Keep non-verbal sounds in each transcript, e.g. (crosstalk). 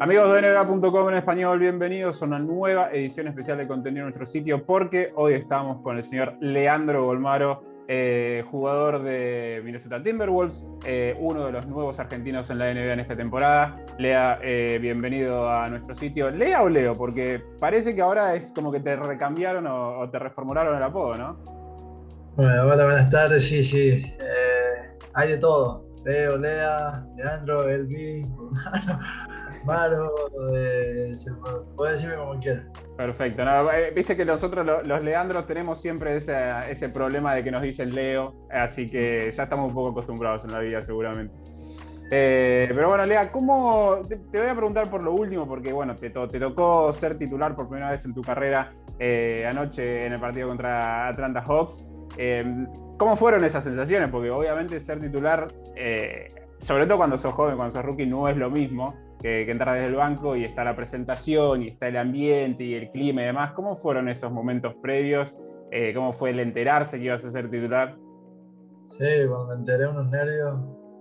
Amigos de NBA.com en español, bienvenidos a una nueva edición especial de contenido en nuestro sitio porque hoy estamos con el señor Leandro Golmaro, eh, jugador de Minnesota Timberwolves, eh, uno de los nuevos argentinos en la NBA en esta temporada. Lea, eh, bienvenido a nuestro sitio. ¿Lea o Leo? Porque parece que ahora es como que te recambiaron o, te reformularon el apodo, ¿no? Bueno, hola, buenas tardes, sí, sí. hay de todo. Leo, Lea, Leandro, (laughs) Elvi, Maro, eh, puede decirme como quiera. Perfecto. Eh, viste que nosotros los, Leandros tenemos siempre ese, problema de que nos dicen Leo, así que ya estamos un poco acostumbrados en la vida seguramente. Eh, pero bueno, Lea, ¿cómo, te, voy a preguntar por lo último, porque bueno, te tocó ser titular por primera vez en tu carrera anoche en el partido contra Atlanta Hawks. ¿Cómo fueron esas sensaciones? Porque obviamente ser titular, sobre todo cuando sos joven, cuando sos rookie, no es lo mismo que, entrar desde el banco y está la presentación y está el ambiente y el clima y demás. ¿Cómo fueron esos momentos previos? Eh, ¿Cómo fue el enterarse que ibas a ser titular? Sí, cuando me enteré unos nervios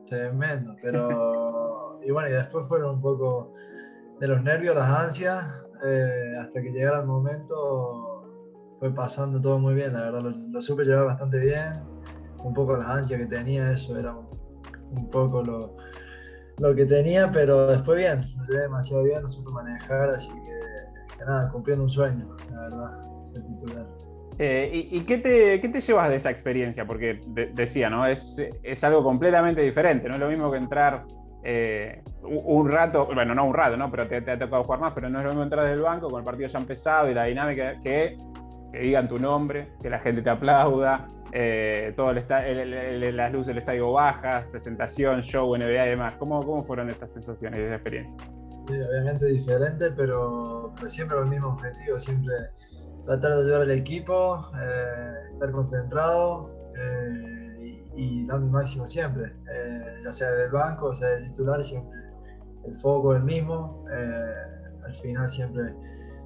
tremendos, pero (laughs) y bueno, y después fueron un poco de los nervios, las ansias, eh, hasta que llegara el momento fue pasando todo muy bien, la verdad lo, lo, supe llevar bastante bien, un poco las ansias que tenía, eso era un poco lo, lo que tenía, pero después bien, demasiado bien, no supe manejar, así que, nada, cumpliendo un sueño, la verdad, ser titular. Eh, ¿y, qué, te, qué, te, llevas de esa experiencia? Porque decía, ¿no? Es, es, algo completamente diferente, no es lo mismo que entrar eh, un rato, bueno, no un rato, ¿no? Pero te, te, ha tocado jugar más, pero no es lo mismo entrar desde el banco con el partido ya empezado y la dinámica que, que digan tu nombre, que la gente te aplauda, eh, todo el, las luces del estadio bajas, presentación, show, NBA y demás. ¿Cómo, ¿Cómo fueron esas sensaciones y esa experiencia? Sí, obviamente diferente, pero, siempre con el mismo objetivo, siempre tratar de ayudar al equipo, eh, estar concentrado eh, y, dar mi máximo siempre, ya sea del banco, o sea del titular, siempre el foco el mismo, al final siempre,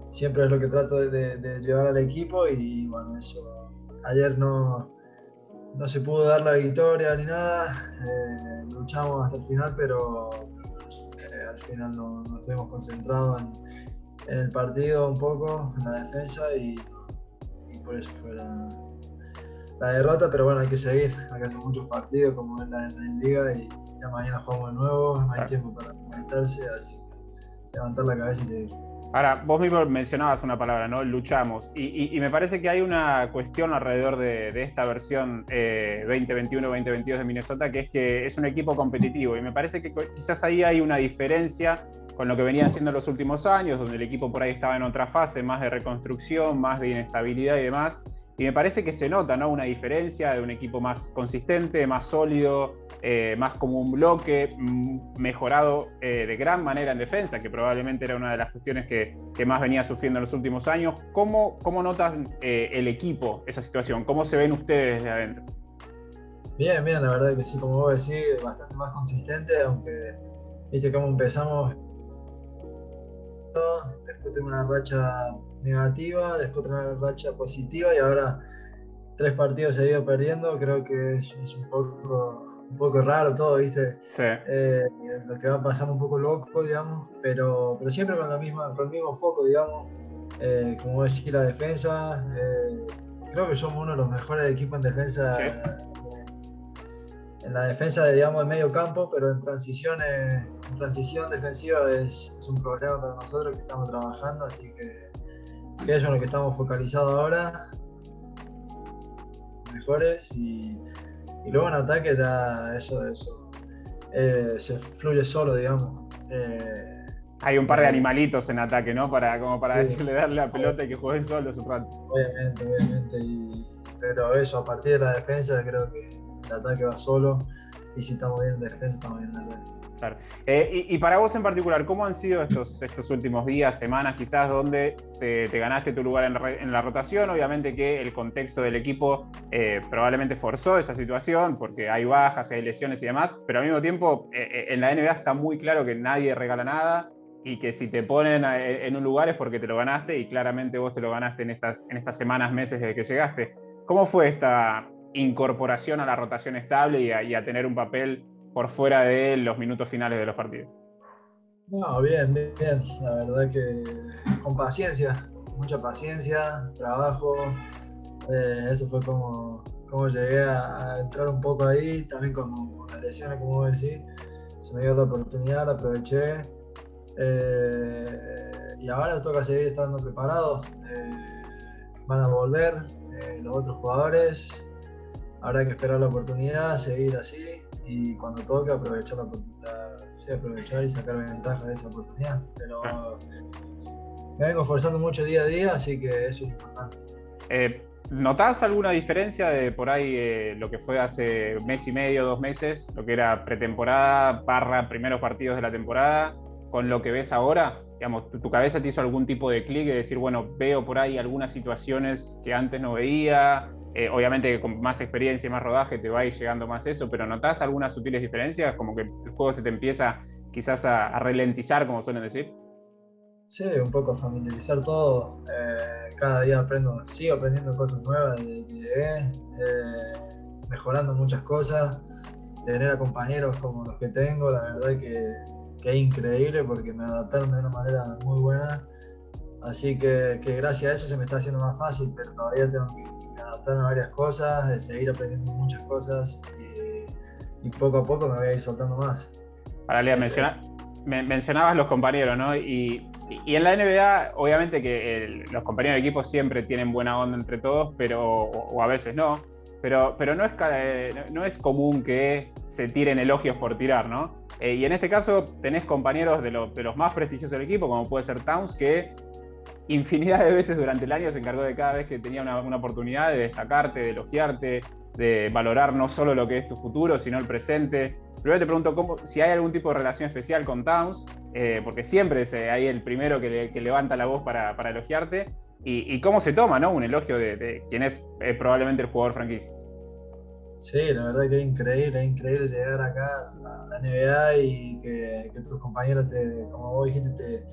siempre es lo que trato de, de llevar al equipo y bueno, eso ayer no, no se pudo dar la victoria ni nada, eh, luchamos hasta el final, pero eh, al final no, nos estuvimos concentrados en, el partido un poco, en la defensa y, por eso fue la, derrota, pero bueno, hay que seguir, hay muchos partidos como en la, liga y ya mañana jugamos de nuevo, no hay tiempo para conectarse, así levantar la cabeza y seguir. Ahora, vos mismo mencionabas una palabra, ¿no? Luchamos. Y, me parece que hay una cuestión alrededor de, esta versión 2021-2022 eh, de Minnesota, que es que es un equipo competitivo. Y me parece que quizás ahí hay una diferencia con lo que venía haciendo los últimos años, donde el equipo por ahí estaba en otra fase, más de reconstrucción, más de inestabilidad y demás. Y me parece que se nota ¿no? una diferencia de un equipo más consistente, más sólido, eh, más como un bloque, mm, mejorado eh, de gran manera en defensa, que probablemente era una de las cuestiones que, más venía sufriendo en los últimos años. ¿Cómo, cómo notan eh, el equipo esa situación? ¿Cómo se ven ustedes desde adentro? Bien, bien, la verdad que sí, como vos decís, bastante más consistente, aunque viste cómo empezamos después de una racha negativa, después otra racha positiva y ahora tres partidos se ha ido perdiendo, creo que es, un, poco, un poco raro todo, ¿viste? Eh, lo que va pasando un poco loco, digamos, pero, pero siempre con, la misma, con el mismo foco, digamos, eh, como decir, la defensa. Eh, creo que somos uno de los mejores equipos en defensa. En la defensa, de, digamos, en medio campo, pero en transiciones, en transición defensiva es, es un problema para nosotros que estamos trabajando, así que que es lo que estamos focalizados ahora, mejores, y, luego en ataque ya eso, eso eh, se fluye solo, digamos. Eh, hay un par de eh, animalitos en ataque, ¿no? Para, como para decirle, darle la pelota y que jueguen solo su rato. Obviamente, obviamente. pero eso, a partir de la defensa, creo que el ataque va solo. Y si estamos bien en defensa, estamos bien en ataque. Eh, y, para vos en particular, ¿cómo han sido estos, últimos días, semanas quizás, donde te, ganaste tu lugar en, la rotación? Obviamente que el contexto del equipo eh, probablemente forzó esa situación, porque hay bajas, hay lesiones y demás, pero al mismo tiempo eh, en la NBA está muy claro que nadie regala nada y que si te ponen en un lugar es porque te lo ganaste y claramente vos te lo ganaste en estas, en estas semanas, meses desde que llegaste. ¿Cómo fue esta incorporación a la rotación estable y a tener un papel por fuera de los minutos finales de los partidos. No, bien, bien. La verdad que con paciencia, mucha paciencia, trabajo. Eh, eso fue como, como llegué a, entrar un poco ahí, también con, las lesiones, como decís. Se me dio la oportunidad, la aproveché. Eh, y ahora toca seguir estando preparados. Eh, van a volver los otros jugadores. Habrá que esperar la oportunidad, seguir así y cuando toque aprovechar la oportunidad aprovechar y sacar ventaja de esa oportunidad. Pero me vengo esforzando mucho día a día, así que eso es importante. Eh, ¿Notás alguna diferencia de por ahí eh, lo que fue hace mes y medio, dos meses, lo que era pretemporada, barra primeros partidos de la temporada, con lo que ves ahora? Digamos, ¿tu, cabeza te hizo algún tipo de clic de decir, bueno, veo por ahí algunas situaciones que antes no veía? Eh, obviamente con más experiencia y más rodaje te va llegando más eso, pero ¿notás algunas sutiles diferencias? Como que el juego se te empieza quizás a, ralentizar, como suelen decir. Sí, un poco familiarizar todo. Eh, cada día aprendo, sigo aprendiendo cosas nuevas de eh, mejorando muchas cosas. Tener a compañeros como los que tengo, la verdad que, que es increíble porque me adaptaron de una manera muy buena. Así que, que, gracias a eso se me está haciendo más fácil, pero todavía tengo que adaptarme a varias cosas, seguir aprendiendo muchas cosas y, poco a poco me voy a ir soltando más. Ahora, Lea, mencionabas los compañeros, ¿no? Y, en la NBA, obviamente que los compañeros de equipo siempre tienen buena onda entre todos, pero, o, a veces no, pero, pero no, es, no es común que se tiren elogios por tirar, ¿no? Eh, y en este caso tenés compañeros de, de los más prestigiosos del equipo, como puede ser Towns, que infinidad de veces durante el año se encargó de cada vez que tenía una, oportunidad de destacarte, de elogiarte, de valorar no solo lo que es tu futuro, sino el presente. Primero te pregunto cómo, si hay algún tipo de relación especial con Towns, eh, porque siempre es ahí el primero que, levanta la voz para, elogiarte, y, cómo se toma ¿no? un elogio de, quien es eh, probablemente el jugador franquicia. Sí, la verdad que es increíble, es increíble llegar acá a la NBA y que, tus compañeros, te, como vos dijiste, te,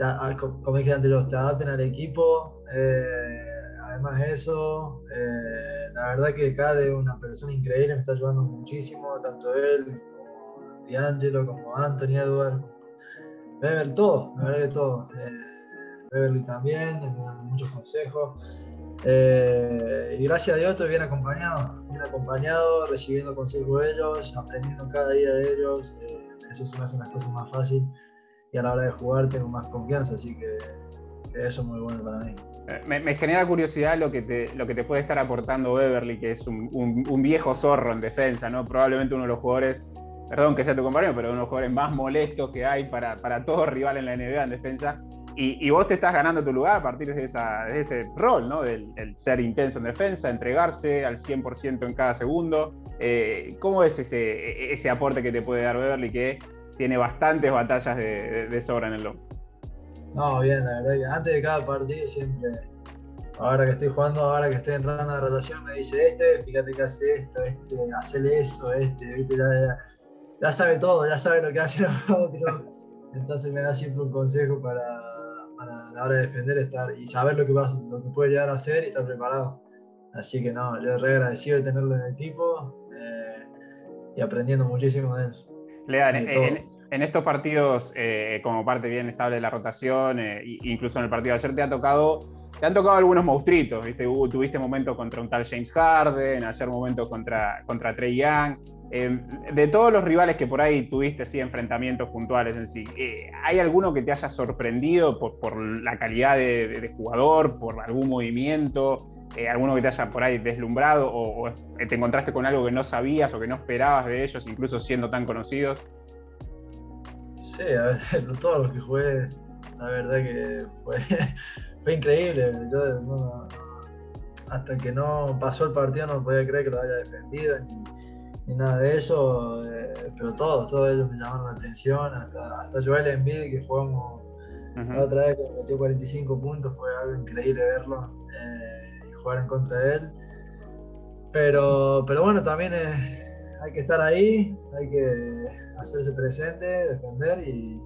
Ah, como dije antes, te adapten al equipo. Eh, además de eso, eh, la verdad que cada es una persona increíble, me está ayudando muchísimo, tanto él como D'Angelo, como Anthony Edward, Beverly, todo, la verdad que todo. Eh, Beverly también, me da muchos consejos. y gracias a Dios estoy bien acompañado, bien acompañado, recibiendo consejos de ellos, aprendiendo cada día de ellos. eso se me hace las cosas más fáciles y a la hora de jugar tengo más confianza, así que, eso es muy bueno para mí. Eh, me, genera curiosidad lo que, te, lo que te puede estar aportando Beverly, que es un, viejo zorro en defensa, ¿no? Probablemente uno de los jugadores, perdón que sea tu compañero, pero uno de los jugadores más molestos que hay para, para todo rival en la NBA en defensa. Y, vos te estás ganando tu lugar a partir de, esa, ese rol, ¿no? Del, ser intenso en defensa, entregarse al 100% en cada segundo. Eh, ¿Cómo es ese, ese aporte que te puede dar Beverly que tiene bastantes batallas de, sobra en el lomo. No, bien, la verdad que antes de cada partido siempre, ahora que estoy jugando, ahora que estoy entrando a rotación, me dice este, fíjate que hace esto, este, hacele eso, este, ¿viste? Ya, sabe todo, ya sabe lo que hace el otro. Entonces me da siempre un consejo para, la hora de defender estar y saber lo que, va, lo que puede llegar a hacer y estar preparado. Así que no, yo re agradecido de tenerlo en el equipo eh, y aprendiendo muchísimo de eso. Lea, en, estos partidos, eh, como parte bien estable de la rotación, eh, incluso en el partido de ayer, te ha tocado. Te han tocado algunos monstruitos, ¿viste? tuviste momentos contra un tal James Harden, ayer momentos contra, contra Trey Young. Eh, de todos los rivales que por ahí tuviste así, enfrentamientos puntuales en sí, ¿hay alguno que te haya sorprendido por, la calidad de, jugador, por algún movimiento? Eh, alguno que te haya por ahí deslumbrado o, te encontraste con algo que no sabías o que no esperabas de ellos, incluso siendo tan conocidos? Sí, a ver, (laughs) todos los que jugué, la verdad que fue, (laughs) fue increíble. Yo hasta que no pasó el partido no podía creer que lo haya defendido ni, nada de eso, eh, pero todos, todos ellos me llamaron la atención, hasta, hasta Joel Embiid que jugamos la otra vez que metió 45 puntos, fue algo increíble verlo. Eh, jugar en contra de él. Pero, pero bueno, también hay que estar ahí, hay que hacerse presente, defender y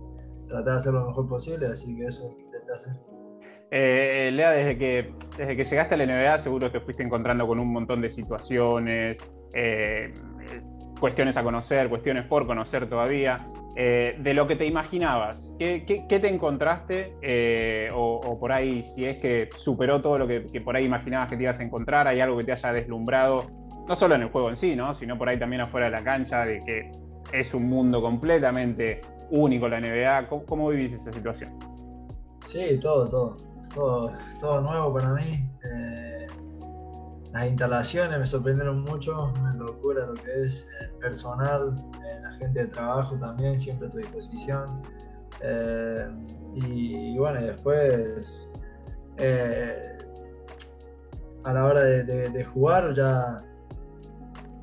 tratar de hacer lo mejor posible, así que eso intenté hacer. Eh, Lea, desde que, desde que llegaste a la NBA seguro te fuiste encontrando con un montón de situaciones, eh, cuestiones a conocer, cuestiones por conocer todavía. Eh, de lo que te imaginabas. ¿Qué, te encontraste? Eh, o, por ahí, si es que superó todo lo que, por ahí imaginabas que te ibas a encontrar, hay algo que te haya deslumbrado, no solo en el juego en sí, ¿no? sino por ahí también afuera de la cancha, de que es un mundo completamente único la NBA. ¿Cómo, vivís esa situación? Sí, todo, todo. Todo, todo nuevo para mí. Eh, las instalaciones me sorprendieron mucho, una locura lo que es personal, la gente de trabajo también, siempre a tu disposición. Eh, y, bueno, después eh, a la hora de, jugar ya,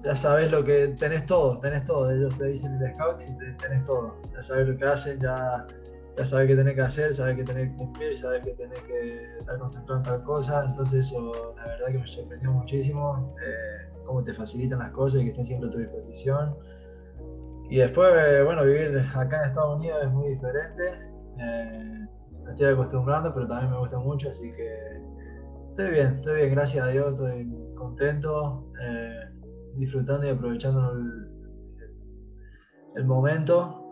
ya sabes lo que tenés todo, tenés todo. Ellos te dicen el scouting, tenés todo. Ya sabes lo que hacen, ya, ya sabes qué tenés que hacer, sabes que tenés que cumplir, sabes que tenés que estar concentrado en tal cosa. Entonces eso la verdad que me sorprendió muchísimo, eh, cómo te facilitan las cosas y que estén siempre a tu disposición. Y después, bueno, vivir acá en Estados Unidos es muy diferente. Eh, me estoy acostumbrando, pero también me gusta mucho, así que estoy bien, estoy bien, gracias a Dios, estoy contento, eh, disfrutando y aprovechando el, el, momento.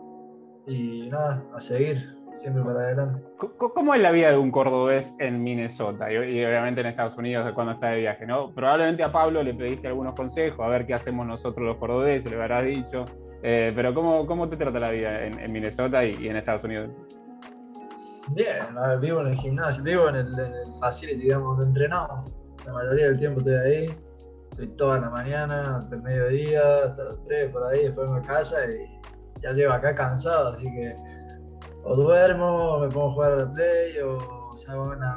Y nada, a seguir, siempre para adelante. ¿Cómo es la vida de un cordobés en Minnesota y, obviamente en Estados Unidos cuando está de viaje? ¿no? Probablemente a Pablo le pediste algunos consejos, a ver qué hacemos nosotros los cordobeses, le habrás dicho. Eh, pero ¿cómo, ¿cómo, te trata la vida en, Minnesota y, en Estados Unidos? Bien, vivo en el gimnasio, vivo en el, en facility, digamos, donde entrenamos. La mayoría del tiempo estoy ahí, estoy toda la mañana, hasta el mediodía, hasta las 3 por ahí, después me casa y ya llego acá cansado, así que o duermo, me pongo a jugar a la play, o hago una,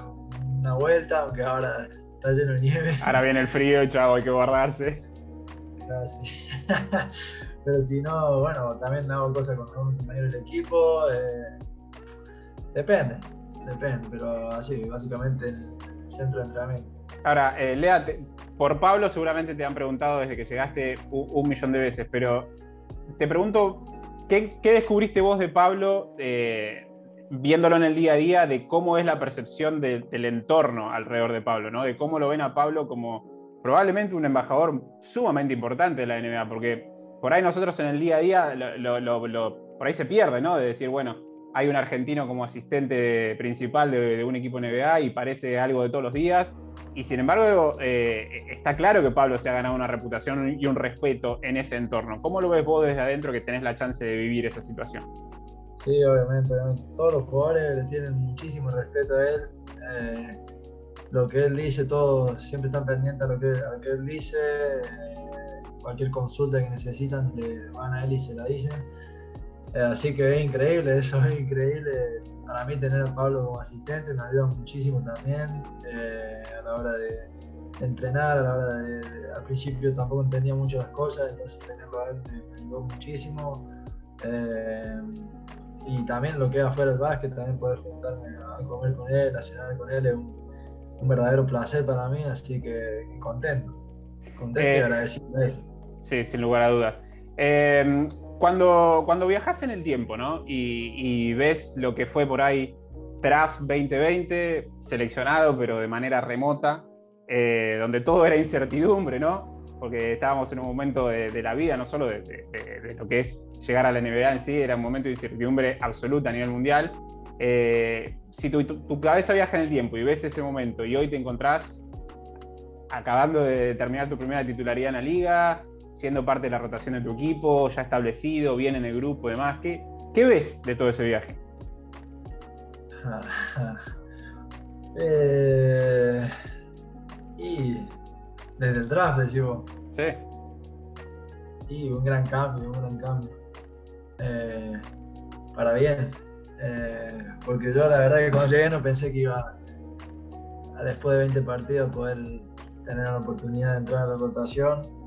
una vuelta, aunque ahora está lleno de nieve. Ahora viene el frío, chavo, hay que guardarse. (laughs) Gracias. (laughs) Pero si no, bueno, también hago cosas con algunos compañeros del equipo. Eh, depende, depende, pero así, básicamente el centro de entrenamiento. Ahora, eh, Lea, por Pablo seguramente te han preguntado desde que llegaste un, millón de veces, pero te pregunto, ¿qué, descubriste vos de Pablo eh, viéndolo en el día a día, de cómo es la percepción del entorno alrededor de Pablo, ¿no? de cómo lo ven a Pablo como probablemente un embajador sumamente importante de la NBA, porque por ahí nosotros en el día a día, por ahí se pierde, ¿no? De decir, bueno, hay un argentino como asistente principal de, un equipo NBA y parece algo de todos los días. Y sin embargo, eh, está claro que Pablo se ha ganado una reputación y un respeto en ese entorno. ¿Cómo lo ves vos desde adentro que tenés la chance de vivir esa situación? Sí, obviamente, obviamente. Todos los jugadores le tienen muchísimo respeto a él. Eh, lo que él dice, todos siempre están pendientes a lo que, él dice. Cualquier consulta que necesitan, le van a él y se la dicen. Eh, así que es increíble, (laughs) eso es increíble. Para mí tener a Pablo como asistente me ayuda muchísimo también eh, a la hora de, entrenar, a la hora de, Al principio tampoco entendía mucho las cosas, entonces tenerlo a él me, ayudó muchísimo. Eh, y también lo que es afuera del básquet, también poder juntarme a comer con él, a cenar con él, es un, un verdadero placer para mí, así que contento. Contento y agradecido de eso. Sí, sin lugar a dudas. Em, cuando, cuando viajas en el tiempo, ¿no? Y, ves lo que fue por ahí Draft 2020, seleccionado, pero de manera remota, eh, donde todo era incertidumbre, ¿no? Porque estábamos en un momento de, la vida, no solo de, lo que es llegar a la NBA en sí, era un momento de incertidumbre absoluta a nivel mundial. Eh, si tu, tu, cabeza viaja en el tiempo y ves ese momento y hoy te encontrás acabando de terminar tu primera titularidad en la liga, siendo parte de la rotación de tu equipo, ya establecido, bien en el grupo y demás. ¿Qué, qué ves de todo ese viaje? (laughs) Eh, y desde el draft, decimos. Sí. Y un gran cambio, un gran cambio. Eh, para bien. Eh, porque yo la verdad que cuando llegué no pensé que iba a, después de 20 partidos poder tener la oportunidad de entrar a la rotación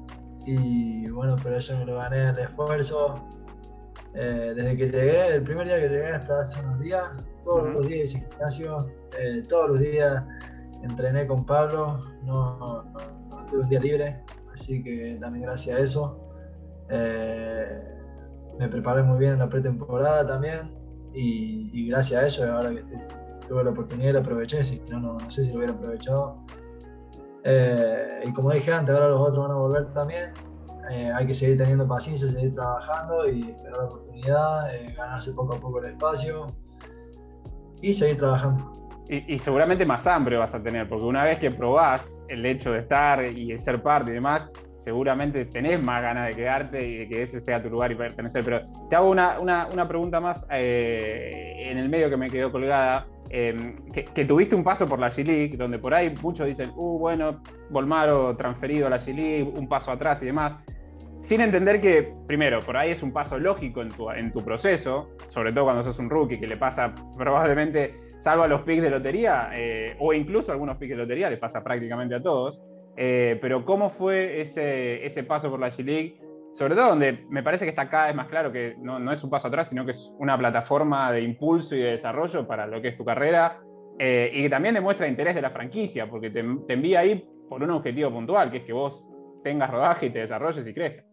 y bueno, pero eso me lo gané el esfuerzo. Eh, desde que llegué, el primer día que llegué hasta hace unos días, todos los días hice gimnasio, eh, todos los días entrené con Pablo, no, tuve un día libre, así que también gracias a eso. Eh, me preparé muy bien en la pretemporada también y, gracias a eso, ahora que tuve la oportunidad, lo aproveché, si no, no, no sé si lo hubiera aprovechado. Eh, y como dije antes, ahora los otros van a volver también. eh, hay que seguir teniendo paciencia, seguir trabajando y esperar la oportunidad, eh, ganarse poco a poco el espacio y seguir trabajando. Y, seguramente más hambre vas a tener, porque una vez que probás el hecho de estar y ser parte y demás, seguramente tenés más ganas de quedarte y de que ese sea tu lugar y pertenecer. Pero te hago una, una, pregunta más eh, en el medio que me quedó colgada. Em, que, tuviste un paso por la G-League, donde por ahí muchos dicen, uh, bueno, Volmaro transferido a la G-League, un paso atrás y demás sin entender que, primero, por ahí es un paso lógico en tu, en tu proceso, sobre todo cuando sos un rookie, que le pasa probablemente, salvo a los picks de lotería, eh, o incluso algunos picks de lotería, le pasa prácticamente a todos. Eh, pero ¿cómo fue ese, ese paso por la G-League? Sobre todo donde me parece que está cada vez más claro que no, no, es un paso atrás, sino que es una plataforma de impulso y de desarrollo para lo que es tu carrera eh, y que también demuestra interés de la franquicia, porque te, te envía ahí por un objetivo puntual, que es que vos tengas rodaje y te desarrolles y crezcas.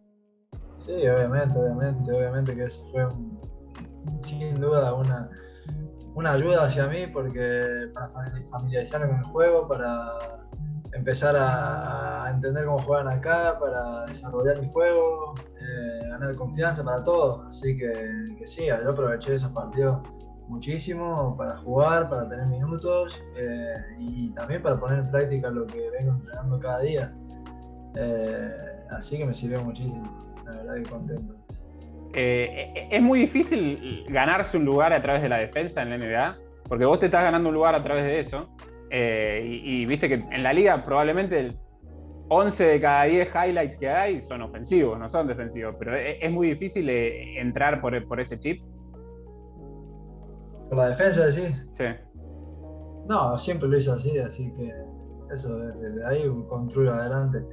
Sí, obviamente, obviamente, obviamente que eso fue sin duda una, una ayuda hacia mí porque para familiarizarme con el juego, para empezar a, entender cómo juegan acá, para desarrollar mi juego, eh, ganar confianza para todo. Así que, sí, yo aproveché esos partidos muchísimo para jugar, para tener minutos eh, y también para poner en práctica lo que vengo entrenando cada día. Eh, así que me sirvió muchísimo la verdad que contento. Es muy difícil ganarse un lugar a través de la defensa en la NBA, porque vos te estás ganando un lugar a través de eso. Eh, y, viste que en la liga probablemente 11 de cada 10 highlights que hay son ofensivos, no son defensivos, pero es, muy difícil entrar por, por, ese chip. ¿Por la defensa, sí? Sí. No, siempre lo hice así, así que eso, desde ahí construyo adelante.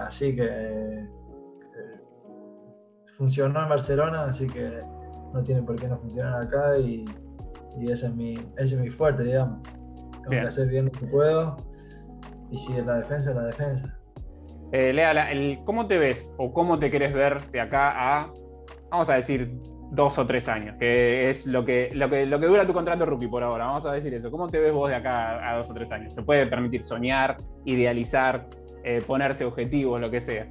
así que funcionó en Barcelona, así que no tiene por qué no funcionar acá y, ese, es mi, ese es mi fuerte, digamos. Tengo que hacer bien lo que puedo y si es la defensa, es la defensa. Eh, Lea, el, ¿cómo te ves o cómo te querés ver de acá a, vamos a decir, dos o tres años? Que es lo que, lo que, lo que dura tu contrato rookie por ahora. Vamos a decir eso. ¿Cómo te ves vos de acá a, dos o tres años? ¿Se puede permitir soñar, idealizar, eh, ponerse objetivos, lo que sea?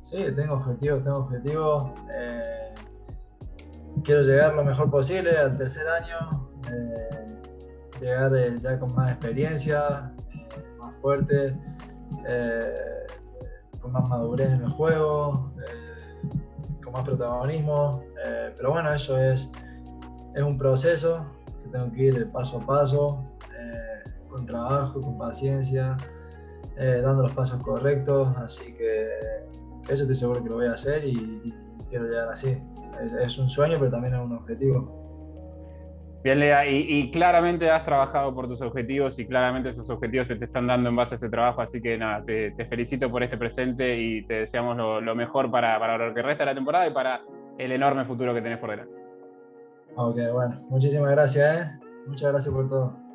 Sí, tengo objetivos, tengo objetivos. Eh, quiero llegar lo mejor posible al tercer año, eh, llegar eh, ya con más experiencia, más fuerte, con más madurez en el juego, con más protagonismo. pero bueno, eso es, es un proceso que tengo que ir paso a paso, con trabajo, con paciencia, dando los pasos correctos. Así que eso estoy seguro que lo voy a hacer y, quiero llegar así. Es, un sueño, pero también es un objetivo. Y, claramente has trabajado por tus objetivos y claramente esos objetivos se te están dando en base a ese trabajo, así que nada, te, felicito por este presente y te deseamos lo, mejor para, para, lo que resta de la temporada y para el enorme futuro que tenés por delante. Ok, bueno, muchísimas gracias, ¿eh? Muchas gracias por todo.